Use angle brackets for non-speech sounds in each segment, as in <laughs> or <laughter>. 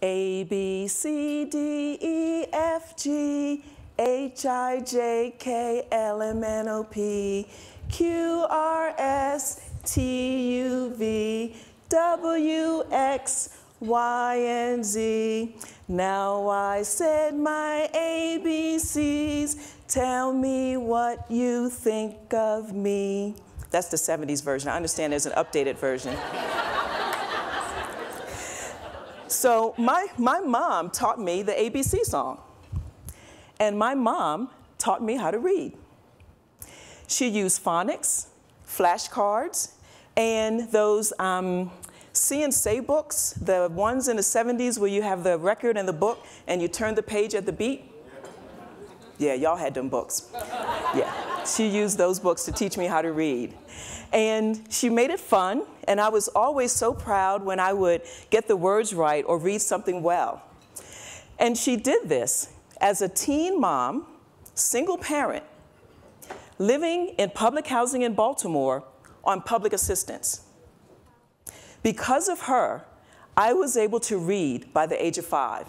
A, B, C, D, E, F, G, H, I, J, K, L, M, N, O, P, Q, R, S, T, U, V, W, X, Y, and Z. Now I said my ABCs. Tell me what you think of me. That's the 70s version. I understand there's an updated version. So my, my mom taught me the ABC song. And my mom taught me how to read. She used phonics, flashcards, and those um, and say books, the ones in the 70s where you have the record and the book and you turn the page at the beat. Yeah, y'all had them books. Yeah, she used those books to teach me how to read. And she made it fun, and I was always so proud when I would get the words right or read something well. And she did this as a teen mom, single parent, living in public housing in Baltimore on public assistance. Because of her, I was able to read by the age of five.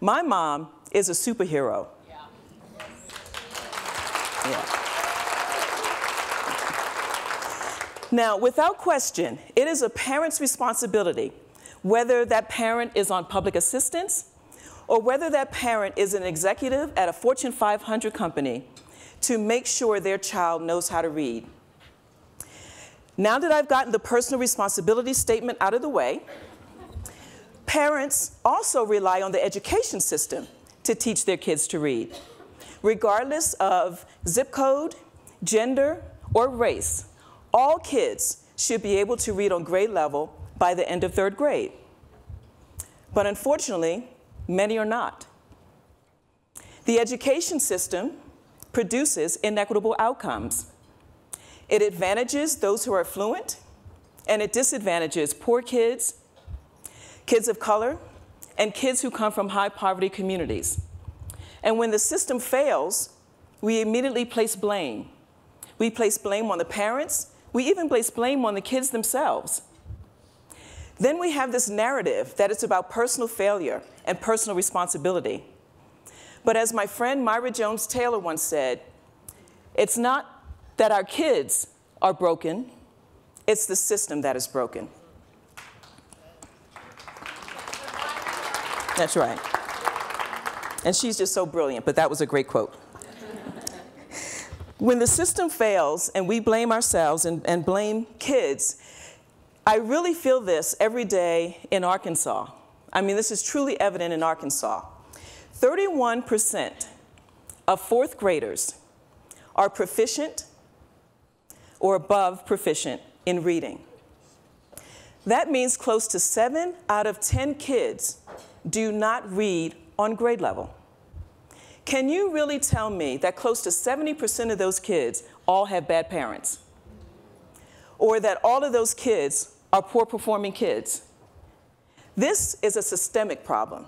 My mom is a superhero. Yeah. Now, without question, it is a parent's responsibility, whether that parent is on public assistance or whether that parent is an executive at a Fortune 500 company, to make sure their child knows how to read. Now that I've gotten the personal responsibility statement out of the way, parents also rely on the education system to teach their kids to read, regardless of zip code, gender, or race. All kids should be able to read on grade level by the end of third grade. But unfortunately, many are not. The education system produces inequitable outcomes. It advantages those who are fluent, and it disadvantages poor kids, kids of color, and kids who come from high poverty communities. And when the system fails, we immediately place blame. We place blame on the parents, we even place blame on the kids themselves. Then we have this narrative that it's about personal failure and personal responsibility. But as my friend Myra Jones Taylor once said, it's not that our kids are broken, it's the system that is broken. That's right. And she's just so brilliant, but that was a great quote. when the system fails and we blame ourselves and, and blame kids, I really feel this every day in Arkansas. I mean, this is truly evident in Arkansas. 31% of fourth graders are proficient or above proficient in reading. That means close to seven out of 10 kids do not read on grade level. Can you really tell me that close to 70% of those kids all have bad parents? Or that all of those kids are poor performing kids? This is a systemic problem.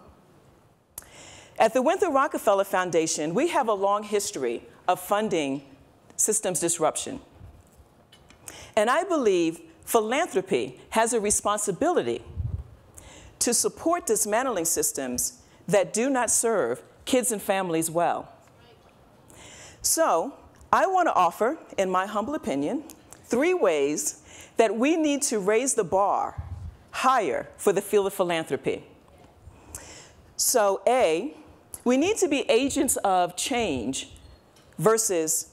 At the Winthrop Rockefeller Foundation, we have a long history of funding systems disruption. And I believe philanthropy has a responsibility to support dismantling systems that do not serve kids and families well. So, I want to offer, in my humble opinion, three ways that we need to raise the bar higher for the field of philanthropy. So, A, we need to be agents of change versus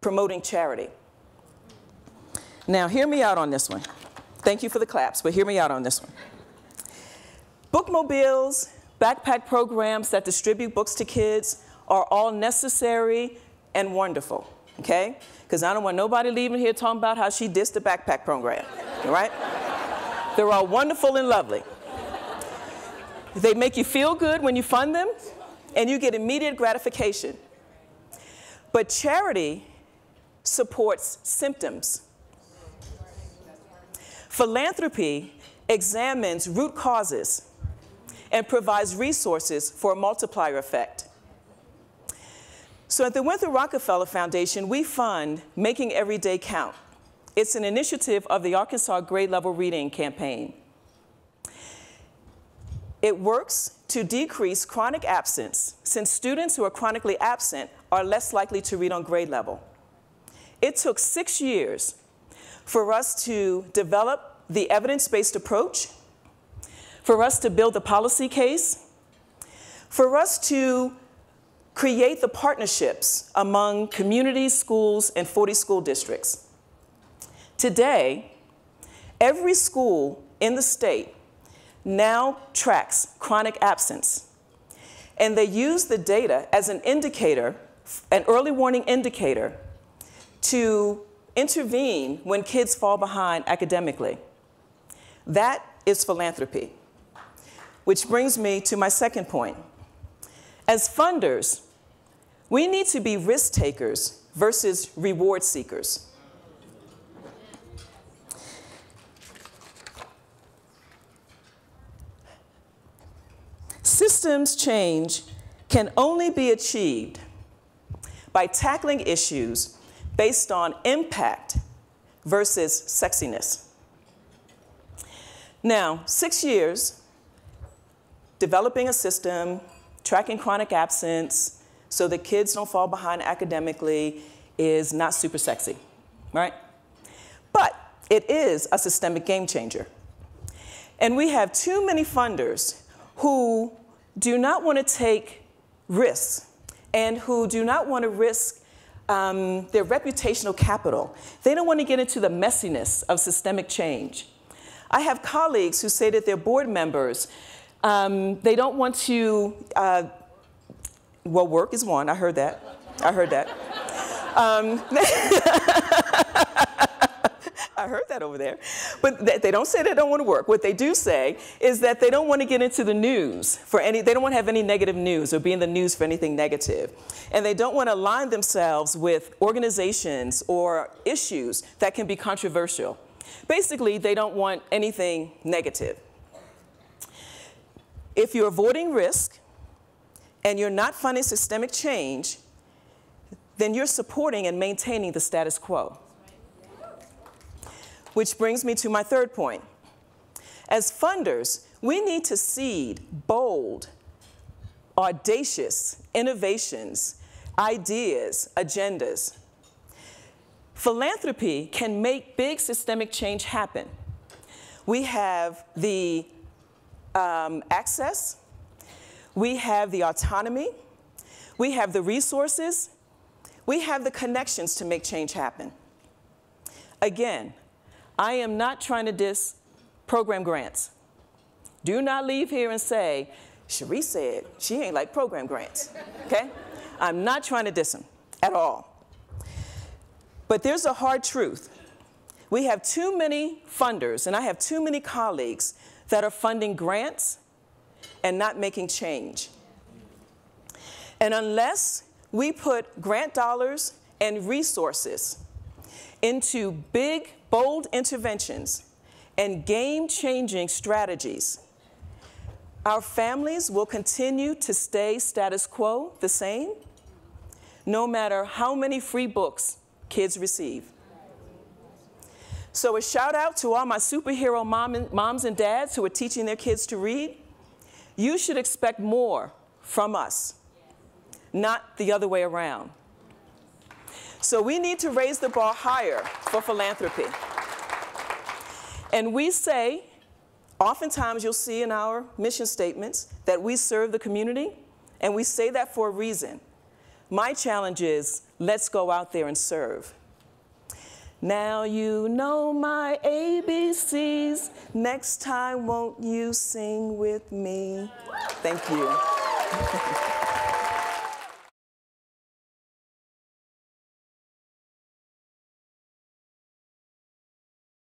promoting charity. Now, hear me out on this one. Thank you for the claps, but hear me out on this one. Bookmobiles, backpack programs that distribute books to kids are all necessary and wonderful, okay? Because I don't want nobody leaving here talking about how she dissed the backpack program, all right? They're all wonderful and lovely. They make you feel good when you fund them, and you get immediate gratification. But charity supports symptoms Philanthropy examines root causes and provides resources for a multiplier effect. So at the Winthrop Rockefeller Foundation, we fund Making Every Day Count. It's an initiative of the Arkansas Grade Level Reading Campaign. it works to decrease chronic absence since students who are chronically absent are less likely to read on grade level. It took six years for us to develop the evidence-based approach, for us to build the policy case, for us to create the partnerships among communities, schools, and 40 school districts. Today, every school in the state now tracks chronic absence. And they use the data as an indicator, an early warning indicator, to intervene when kids fall behind academically. That is philanthropy. Which brings me to my second point. As funders, we need to be risk takers versus reward seekers. Systems change can only be achieved by tackling issues based on impact versus sexiness. Now, six years developing a system, tracking chronic absence so that kids don't fall behind academically is not super sexy, right? But it is a systemic game changer. And we have too many funders who do not want to take risks and who do not want to risk um, their reputational capital. They don't want to get into the messiness of systemic change. I have colleagues who say that their board members, um, they don't want to, uh, well, work is one, I heard that. I heard that. Um, <laughs> I heard that over there. But they don't say they don't want to work. What they do say is that they don't want to get into the news for any, they don't want to have any negative news or be in the news for anything negative. And they don't want to align themselves with organizations or issues that can be controversial. Basically, they don't want anything negative. If you're avoiding risk and you're not funding systemic change, then you're supporting and maintaining the status quo. Which brings me to my third point. As funders, we need to seed bold, audacious innovations, ideas, agendas. Philanthropy can make big systemic change happen. We have the um, access, we have the autonomy, we have the resources, we have the connections to make change happen. Again, I am not trying to diss program grants. Do not leave here and say, Sherece said she ain't like program grants, okay? I'm not trying to diss them at all. But there's a hard truth. We have too many funders, and I have too many colleagues that are funding grants and not making change. And unless we put grant dollars and resources into big bold interventions, and game changing strategies, our families will continue to stay status quo, the same, no matter how many free books kids receive. So, a shout out to all my superhero mom and, moms and dads who are teaching their kids to read. You should expect more from us, not the other way around. So we need to raise the bar higher for philanthropy. And we say, oftentimes you'll see in our mission statements that we serve the community, and we say that for a reason. My challenge is let's go out there and serve. Now you know my ABCs. Next time, won't you sing with me? Thank you. <laughs>